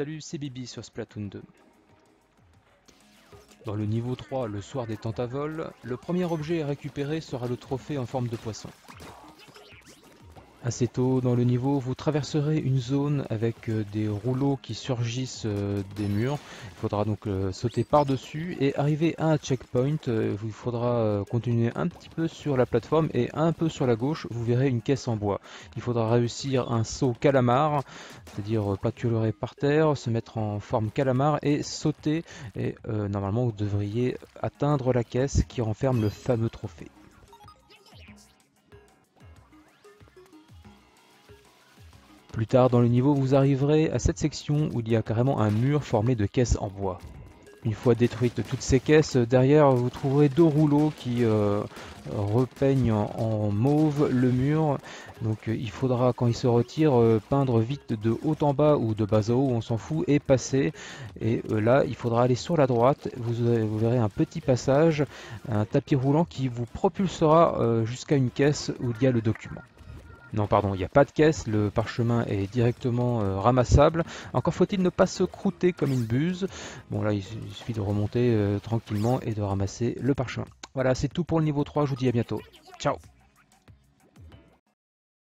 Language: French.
Salut, c'est Bibi sur Splatoon 2. Dans le niveau 3, le soir des tentavols, le premier objet à récupérer sera le trophée en forme de poisson. Assez tôt dans le niveau, vous traverserez une zone avec euh, des rouleaux qui surgissent euh, des murs. Il faudra donc euh, sauter par-dessus et arriver à un checkpoint. Il faudra continuer un petit peu sur la plateforme et un peu sur la gauche, vous verrez une caisse en bois. Il faudra réussir un saut calamar, c'est-à-dire pas culer par terre, se mettre en forme calamar et sauter. Et normalement, vous devriez atteindre la caisse qui renferme le fameux trophée. Plus tard dans le niveau, vous arriverez à cette section où il y a carrément un mur formé de caisses en bois. Une fois détruites toutes ces caisses, derrière vous trouverez deux rouleaux qui euh, repeignent en, mauve le mur. Donc euh, il faudra quand il se retire euh, peindre vite de haut en bas ou de bas à haut, on s'en fout, et passer. Et là il faudra aller sur la droite, vous, verrez un petit passage, un tapis roulant qui vous propulsera jusqu'à une caisse où il y a le document. Non, pardon, il n'y a pas de caisse, le parchemin est directement euh, ramassable. Encore faut-il ne pas se croûter comme une buse. Bon, là, il suffit de remonter euh, tranquillement et de ramasser le parchemin. Voilà, c'est tout pour le niveau 3, je vous dis à bientôt. Ciao